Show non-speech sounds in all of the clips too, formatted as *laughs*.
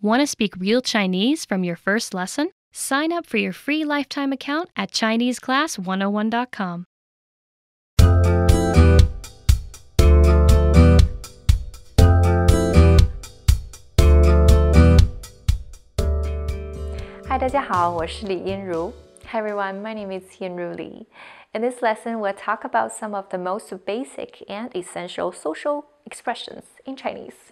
Want to speak real Chinese from your first lesson? Sign up for your free lifetime account at ChineseClass101.com. Hi，大家好，我是李音如。Hi everyone, my name is Hinru Li. In this lesson, we'll talk about some of the most basic and essential social expressions in Chinese.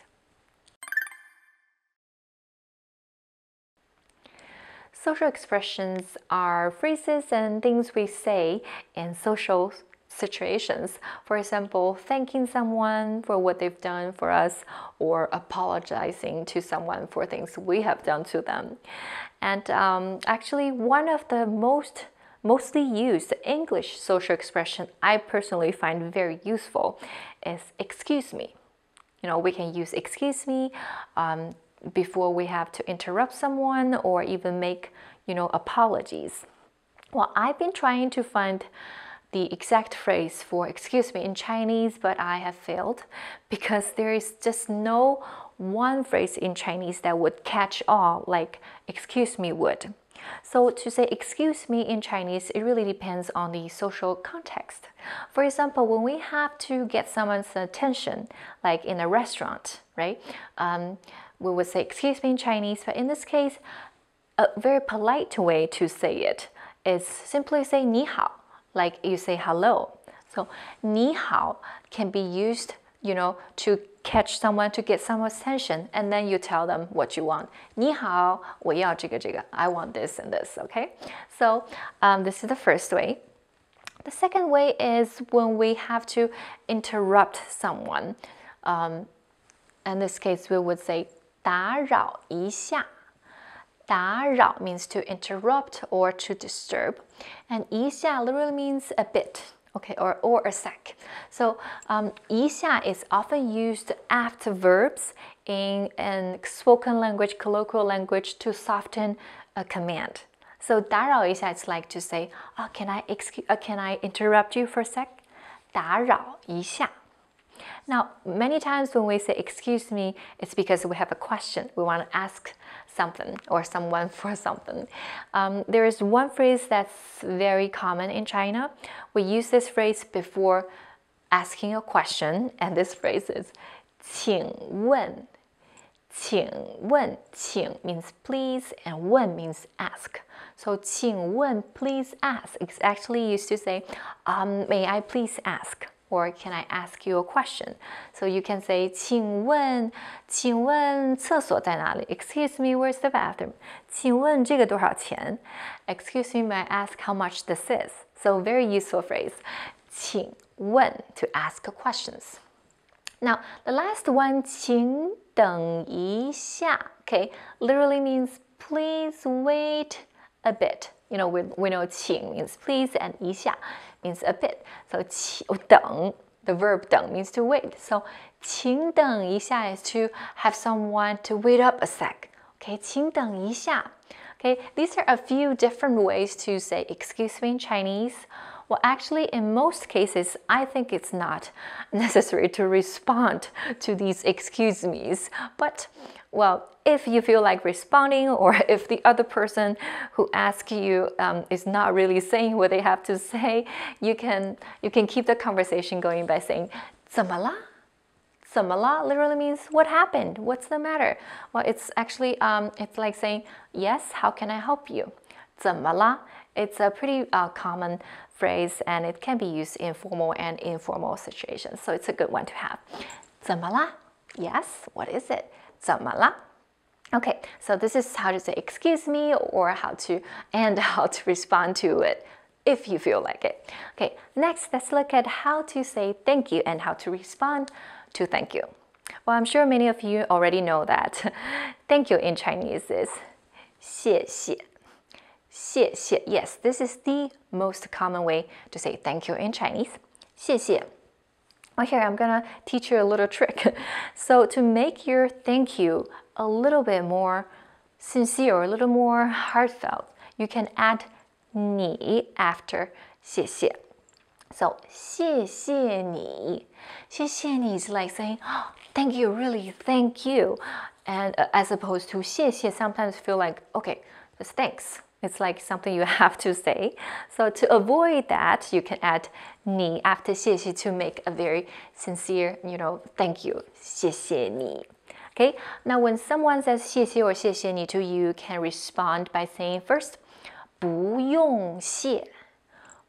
Social expressions are phrases and things we say in social situations. For example, thanking someone for what they've done for us or apologizing to someone for things we have done to them. And um, actually, one of the most mostly used English social expression I personally find very useful is excuse me. You know, we can use excuse me um, before we have to interrupt someone or even make, you know, apologies. Well, I've been trying to find the exact phrase for excuse me in Chinese, but I have failed *laughs* because there is just no one phrase in Chinese that would catch all like excuse me would. So to say excuse me in Chinese, it really depends on the social context. For example, when we have to get someone's attention, like in a restaurant, right? Um, we would say excuse me in Chinese, but in this case, a very polite way to say it is simply say ni hao like you say hello. So, ni hao can be used, you know, to catch someone, to get someone's attention, and then you tell them what you want. Ni hao, 我要这个这个, I want this and this, okay? So, um, this is the first way. The second way is when we have to interrupt someone. Um, in this case, we would say 打扰一下.打扰 means to interrupt or to disturb, and 一下 literally means a bit, okay, or, or a sec. So um, 一下 is often used after verbs in, in spoken language, colloquial language to soften a command. So 打扰一下 is like to say, oh, can I excuse, uh, can I interrupt you for a sec? 打扰一下. Now, many times when we say excuse me, it's because we have a question. We want to ask something or someone for *laughs* something. Um, there is one phrase that's very common in China. We use this phrase before asking a question, and this phrase is 请问.请问,请 means please and 问 means ask. So 请问 please ask is actually used to say, um, may I please ask? or can I ask you a question? So you can say 请问请问厕所在哪里? Excuse me, where's the bathroom? 请问这个多少钱? Excuse me, may I ask how much this is? So very useful phrase. 请问 to ask questions. Now the last one 请等一下 okay literally means please wait a bit. You know, we, we know 请 means please and 一下 means a bit. So 等 the verb 等 means to wait. So 请等一下 is to have someone to wait up a sec. Okay, 请等一下. Okay, these are a few different ways to say excuse me in Chinese. Well, actually, in most cases, I think it's not *laughs* necessary to respond to these excuse me's. But, well, if you feel like responding or *laughs* if the other person who asks you um, is not really saying what they have to say, you can, you can keep the conversation going by saying, 怎么了?怎么了 literally means what happened? What's the matter? Well, it's actually um, it's like saying yes. How can I help you? 怎么了? It's a pretty uh, common phrase and it can be used in formal and informal situations. So it's a good one to have. 怎么了? Yes. What is it? 怎么了? Okay, so this is how to say excuse me or how to and how *laughs* to respond to it if you feel like it. Okay, next let's look at how to say thank you and how to respond to thank you. Well, I'm sure many of you already know that *laughs* thank you in Chinese is 谢谢. 谢谢. Yes, this is the most common way to say thank you in Chinese. 谢谢. Well, here I'm gonna teach you a little trick. *laughs* So to make your thank you a little bit more sincere, a little more heartfelt, you can add 你 after 谢谢. So 谢谢你,谢谢你 is like saying, oh, thank you, really, thank you. And uh, as opposed to 谢谢, sometimes feel like, okay, just thanks. It's like something you have *laughs* to say. So to avoid that, you can add 你 after 谢谢 to make a very sincere, you know, thank you. 谢谢你. Okay, now when someone says 谢谢 or 谢谢你 to you, you can respond by saying first, 不用谢,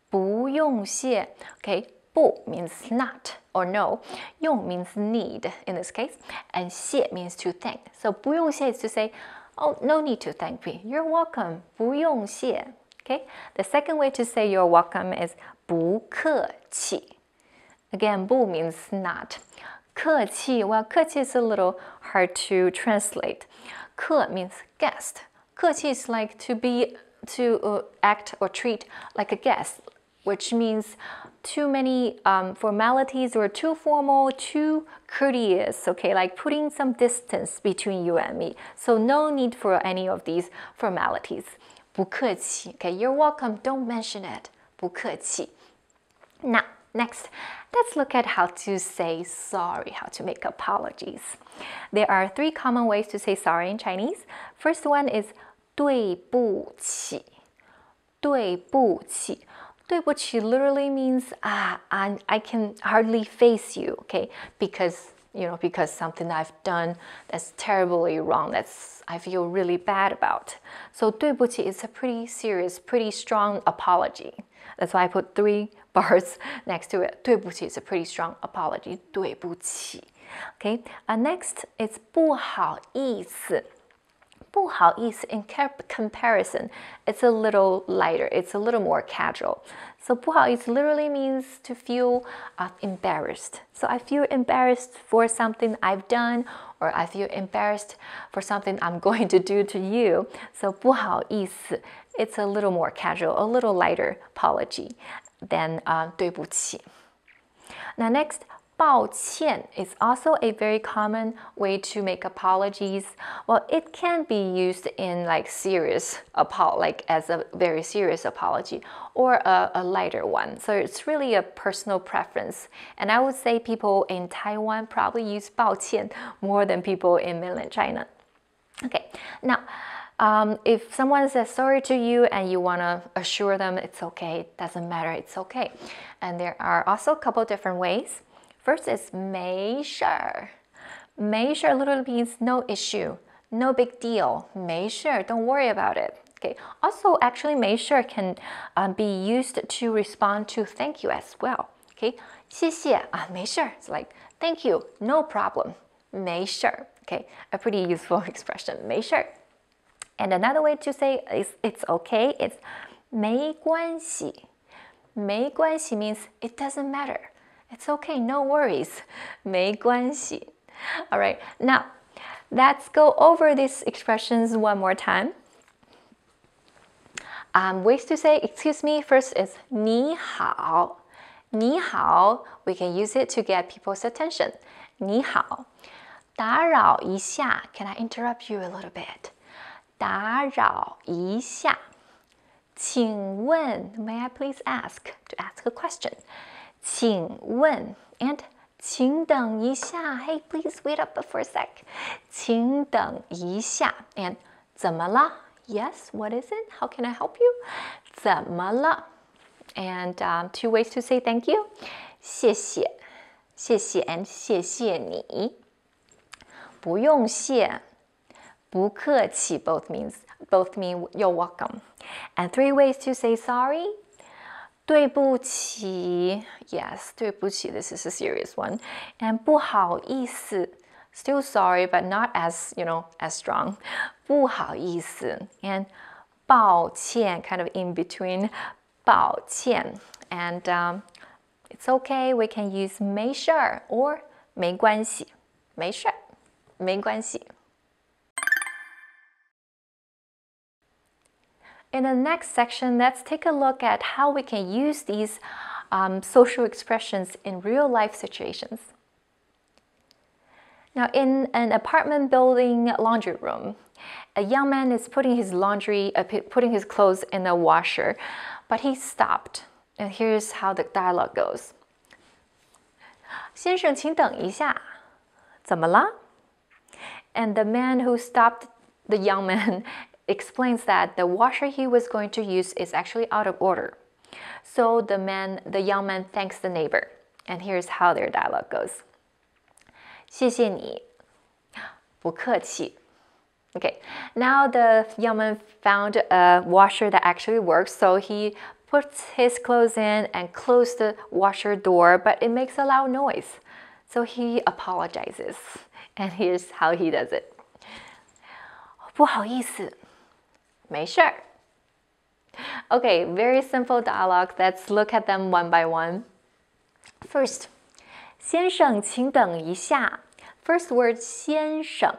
不用谢. Okay, 不 means not or no. 用 means need in this case. And 谢 means to thank. So 不用谢 is to say, oh, no need to thank me. You're welcome. 不用谢. Okay, the second way to say you're welcome is 不客气. Again, 不 means not. 客气, well, 客气 is a little hard to translate. 客 means guest. 客气 is like to be to uh, act or treat like a guest, which means too many um, formalities or too formal, too courteous, okay, like putting some distance between you and me. So no need for any of these formalities. 不客气, okay, you're welcome, don't mention it. 不客气. Now, next, let's look at how to say sorry, how to make apologies. There are three common ways to say sorry in Chinese. First one is 对不起,对不起.对不起 literally means ah I, I can hardly face you, okay? Because you know, because something I've done that's terribly wrong, that's I feel really bad about. So 对不起 is a pretty serious, pretty strong apology. That's why I put three *laughs* bars next to it. 对不起 is a pretty strong apology. 对不起. Okay. Uh, next, it's 不好意思。 不好意思 in comparison, it's a little lighter, it's a little more casual. So 不好意思 literally means to feel uh, embarrassed. So I feel embarrassed for something I've done or I feel embarrassed for something I'm *laughs* going to do to you. So 不好意思 it's a little more casual, a little lighter apology than uh, 对不起. Now next, 抱歉 is also a very common way to make apologies. Well, it can be used in like serious apo like as a very serious apology or a, a lighter one. So it's really a personal preference. And I would say people in Taiwan probably use 抱歉 more than people in mainland China. Okay, now um, if someone says sorry to you and you want to assure them it's okay, it doesn't matter, it's okay. And there are also a couple different ways. First is 没事儿.没事 literally means no issue, no big deal. 没事 don't worry about it. Okay. Also, actually, 没事 can um, be used to respond to thank you as well. Okay. 谢谢啊，没事 It's like thank you, no problem. 没事 Okay. A pretty useful *laughs* expression. 没事 And another way to say is it's okay. It's 没关系.没关系 means it doesn't matter. It's okay, no worries. *laughs* 没关系. All right, now let's go over these expressions one more time. Um, ways to say excuse me first is 你好.你好, we can use it to get people's attention. 你好.打扰一下, can I interrupt you a little bit? 打扰一下.请问, may I please ask, to ask a question. 请问 and 请等一下 Hey please wait up for a sec 请等一下 and 怎么了 Yes what is it How can I help you 怎么了 and um, two ways to say thank you 谢谢谢谢 and 谢谢你不用谢不客气 both means both mean you're welcome and three ways to say sorry 对不起，yes，对不起，this is a serious one. And 不好意思，still sorry, but not as you know as strong. 不好意思，and 抱歉，kind of in between. 抱歉，and um, it's okay. We can use 没事儿 or 没关系，没事儿，没关系。 In the next section, let's take a look at how we can use these um, social expressions in real life situations. Now, in an apartment building laundry room, a young man is putting his laundry, uh, putting his clothes in the washer, but he stopped. And here's how the dialogue goes. 先生，请等一下。怎么了 And the man who stopped the young man *laughs* explains that the washer he was going to use is actually out of order. So the man, the young man thanks the neighbor. And here's how their dialogue goes. 谢谢你，不客气。Okay, now the young man found a washer that actually works, so he puts his clothes in and closes the washer door, but it makes a loud noise. So he apologizes, and here's how he does it. 不好意思， 没事儿。Okay, very simple dialogue. Let's look at them one by one. First, 先生，请等一下. First word 先生.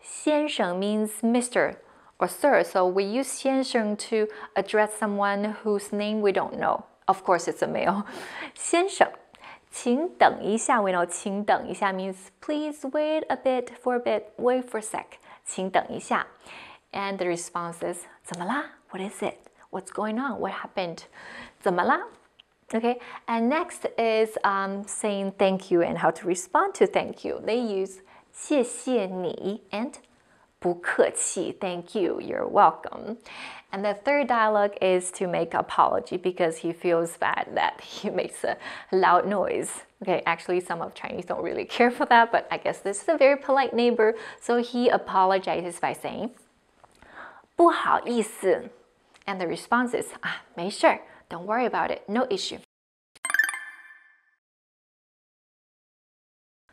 先生 means Mr. or Sir, so we use 先生 to address someone whose name we don't know. Of course, it's a male. *laughs* 先生，请等一下. We know 请等一下 means please wait a bit for a bit, wait for a sec. 请等一下. And the response is 怎么啦? What is it? What's going on? What happened? 怎么啦? Okay, and next is um, saying thank you and how to respond to thank you. They use 谢谢你 and 不客气, thank you, you're welcome. And the third dialogue is to make apology because he feels bad that he *laughs* makes a loud noise. Okay, actually some of Chinese don't really *laughs* care for that, but I guess this is a very polite neighbor, so he apologizes by saying 不好意思. And the response is 啊，没事儿, don't worry about it, no issue.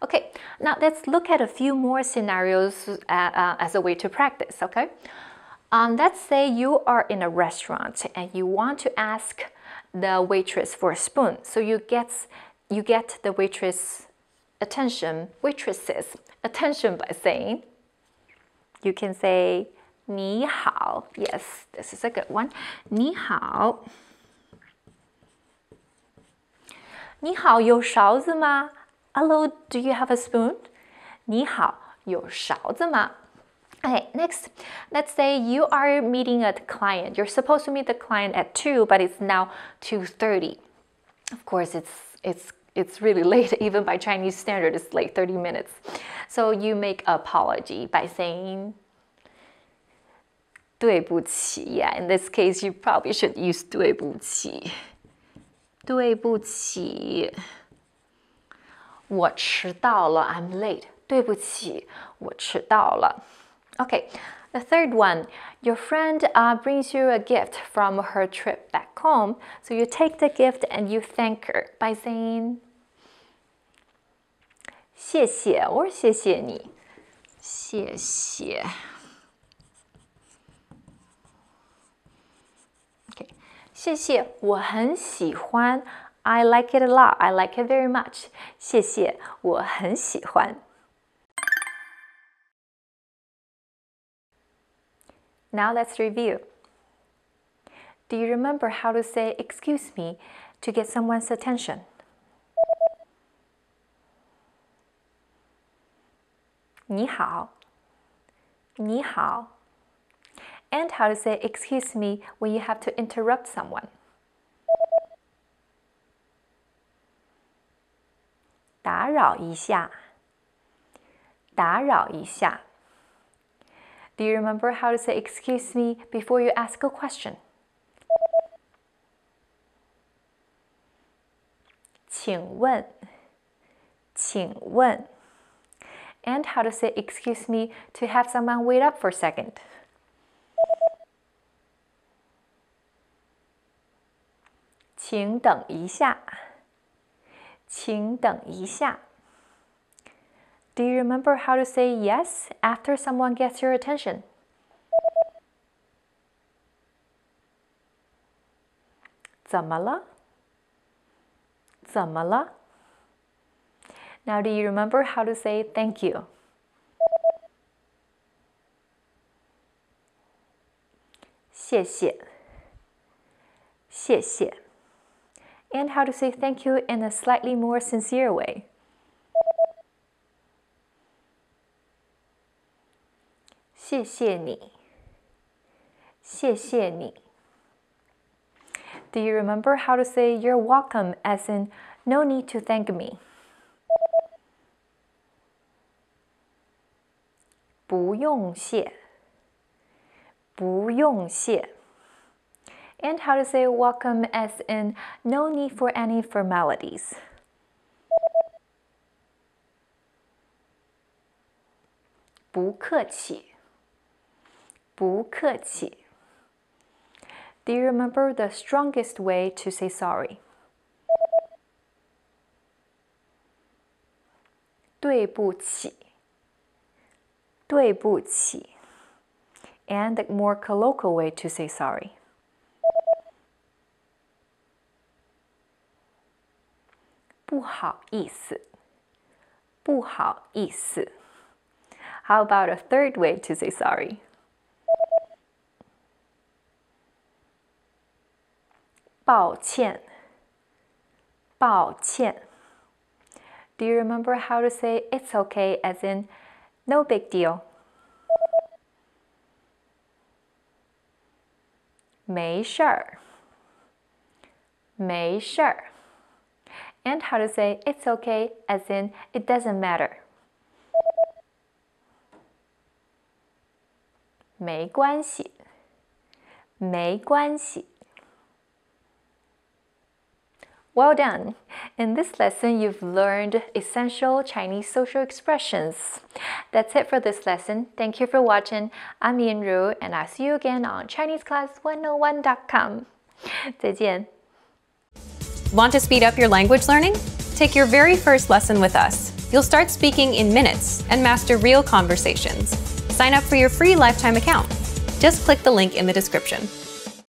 Okay, now let's look at a few more scenarios uh, uh, as a way to practice, okay? Um, let's say you are in a restaurant and you want to ask the waitress for a spoon. So you get, you get the waitress attention, waitresses attention by saying, you can say, 你好. Yes, this is a good one. 你好.你好，有勺子吗？Hello, do you have a spoon? 你好，有勺子吗? Okay, next, let's say you are meeting a client. You're supposed to meet the client at 2, but it's now 2.30. Of course, it's, it's, it's really *laughs* late, even by Chinese standard, it's late 30 minutes. So you make apology by saying, 对不起. Yeah, in this case, you probably should use 对不起.对不起。我迟到了，I'm late。对不起，我迟到了。Okay, the third one, your friend uh, brings you a gift from her trip back home. So you take the gift and you thank her by saying 谢谢 or 谢谢你，谢谢。 谢谢，我很喜欢。I like it a lot. I like it very much. 谢谢，我很喜欢。Now let's review. Do you remember how to say excuse me to get someone's attention? And how to say excuse me when you have to interrupt someone. 打扰一下，打扰一下。Do you remember how to say excuse me before you ask a question? 请问，请问。And how to say excuse me to have someone wait up for a second? 请等一下。请等一下。Do you remember how to say yes after someone gets your attention? 怎么了？怎么了？Now do you remember how to say thank you? 谢谢，谢谢。 and how to say thank you in a slightly more sincere way. Do you remember how to say you're welcome as in no need to thank me? 不用谢，不用谢。 And how to say welcome as in no need for any formalities. 不客气，不客气。Do you remember the strongest way to say sorry? 对不起，对不起。And the more colloquial way to say sorry. 不好意思，不好意思。how about a third way to say sorry? 抱歉，抱歉。Do you remember how to say it's okay as in no big deal? 没事儿，没事儿。 And how to say it's okay as in it doesn't matter. 没关系，没关系。Well done! In this lesson, you've learned essential Chinese social expressions. That's it for this lesson. Thank you for watching. I'm Yin Ru, and I'll see you again on ChineseClass101.com. 再见. Want to speed up your language learning? Take your very first lesson with us. You'll start speaking in minutes and master real conversations sign up for your free lifetime account. Just click the link in the description.